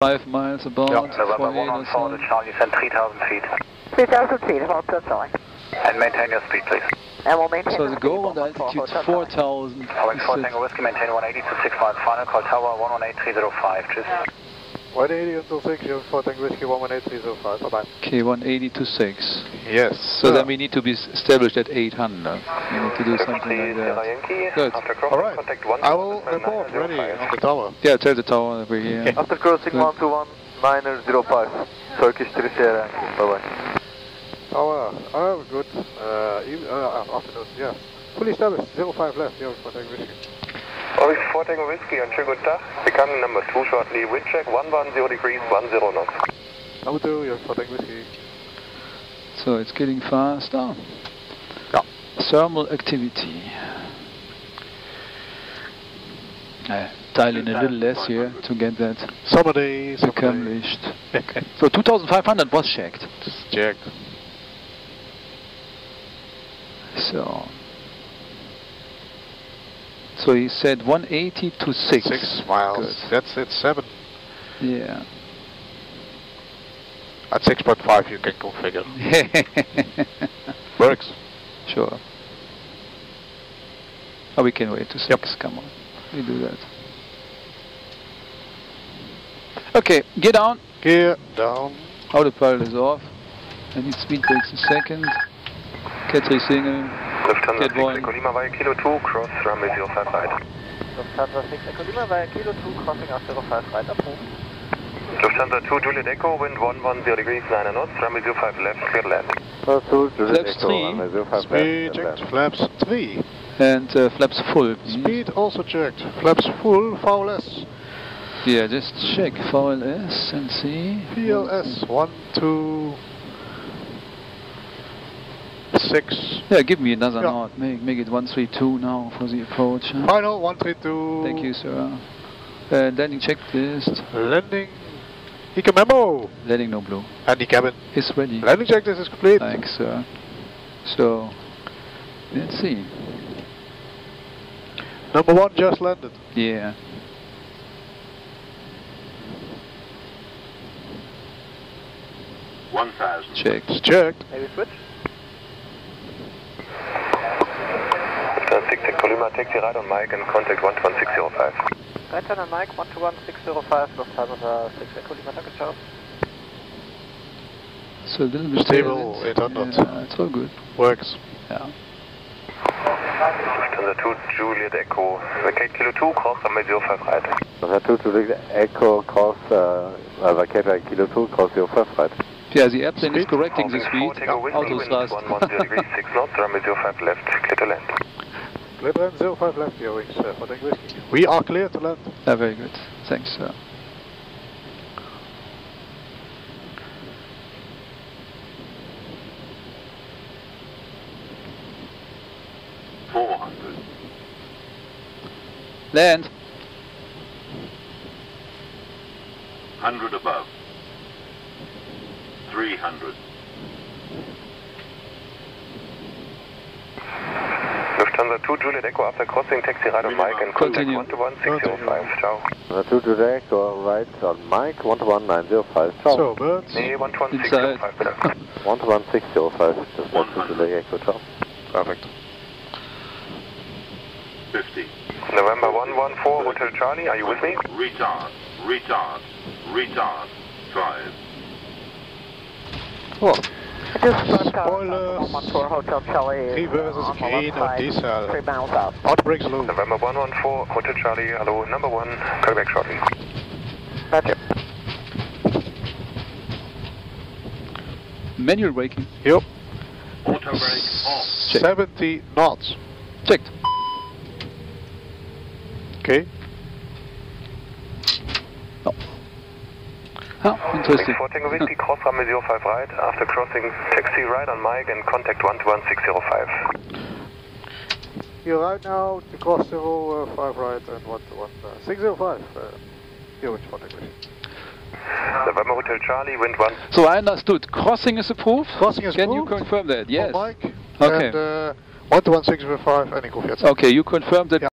five miles about. November 48 1 or on forward so. to Charlie, send 3,000 feet. 3,000 feet, about to Charlie. And maintain your speed, please. And we'll maintain So the the speed goal bump for altitude Hotel Charlie. 4,000. Following 4 Is Tango it- Whiskey, maintain 180 to 6 miles. Final call tower 118305. Cheers. 180 until 6, you have 4 Tango Whiskey 118305, bye bye. Okay, 180 to 6. Yes. So then we need to be s- established at 800. We need to do something like Sierra that. Yankee. Good. After crossing, Alright. contact 1 I will report ready on the tower. Yeah, tell the tower that we're here. Okay. After crossing Good. 121, Niner 05, Turkish 3 Sierra, bye bye. Tower, oh good. Uh, even, uh, afternoon, yeah. Fully established, 05 left, you have 4 Tango Whiskey. Always 4 Tango Whiskey, einen schönen guten Tag. Becoming number 2 shortly, wind check 110 degrees, 10 knots. Number 2, you have 4 Tango Whiskey. So it's getting faster. Yeah. Thermal activity. Uh, dial in a little less here to get that Summer day, summer day. accomplished. So 2500 was checked. Just check. So. So he said 180 to 6. 6 miles, Good. that's it, 7. Yeah. At 6.5 you can configure. Works. sure. Oh, we can wait to 6. Come on. We do that. Okay, get down. Gear down. Autopilot is off. I need speed brakes a second. Catray single. Lufthansa Get 6 one. Echo Lima via Kilo 2, cross runway 05 right. Lufthansa 6 Echo Lima via Kilo 2, crossing after 05 right, approved. Lufthansa 2 Juliet Echo, wind 110 degrees, 9 knots, runway 05 left, clear to land. Flaps 3. Speed checked, flaps 3. And uh, flaps full. Speed also checked, flaps full, VLS. Yeah, just check VLS and see. PLS, 1, 2, 6. Yeah, give me another Yeah. knot. Make, make it 132 now for the approach. huh? Final 132. Thank you, sir. Uh, landing checklist. Landing. ECAM memo. Landing no blue. Handy cabin. Is ready. Landing checklist is complete. Thanks, sir. So, let's see. Number one just landed. Yeah. One thousand. Check. It's checked. Maybe switch? Lufthansa 6 Echo Lima, taxi right on Mike and contact 11605. Right turn on Mike, 121605, Lufthansa 6 Echo Lima, Tango Charlie. So a little bit Stable, tailwind. 800. Yeah, it's all good. Works. Yeah. Lufthansa 2 Juliet Echo, vacate Kilo 2, cross runway 05 right. Lufthansa 2 Juliet Echo cross, uh, uh, vacate Kilo 2, cross 05 right. Yeah, the airplane is correcting the speed. Tango Auto thrust. 110 degrees, 6 knots, runway 05 left, clear to land. 05 left, your uh, wings. We are clear to land. Ah, oh, very good, thanks. Uh. Land. 100 above. 300. Number 2 Juliet Echo after crossing taxi right on Mike and contact 121605. Ciao. Number 2 Juliet Echo right on Mike 121905. Ciao. So, birds. Nee, 11605 bitte. 121605, das war 2 Juliet Echo, ciao. Perfect. 50. November 114 Hotel Charlie, are you with me? Retard, retard, retard, 5. Cool. I just broke out Spoilers. 114 Hotel Charlie. reverse is on the gain left on diesel. 3 miles out. Out brakes loose. November 114 Hotel Charlie, hello, number 1, call back shortly. Roger. Manual braking. Yep. Auto brake off. Check. 70 knots. Checked. Okay. Oh, interesting. 4 Tango Whiskey, cross runway 05 right, after crossing taxi right on Mike and contact 121 You're right now to cross 05 right and 1 to 1, uh, 605. Uh, Eurowings for Tango November Hotel Charlie, wind 1. So I understood. Crossing is approved. Crossing is Can you confirm that? Yes. On Mike. Okay. And uh, 1 to 1 605 and Echo Okay, you confirmed that